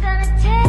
gonna take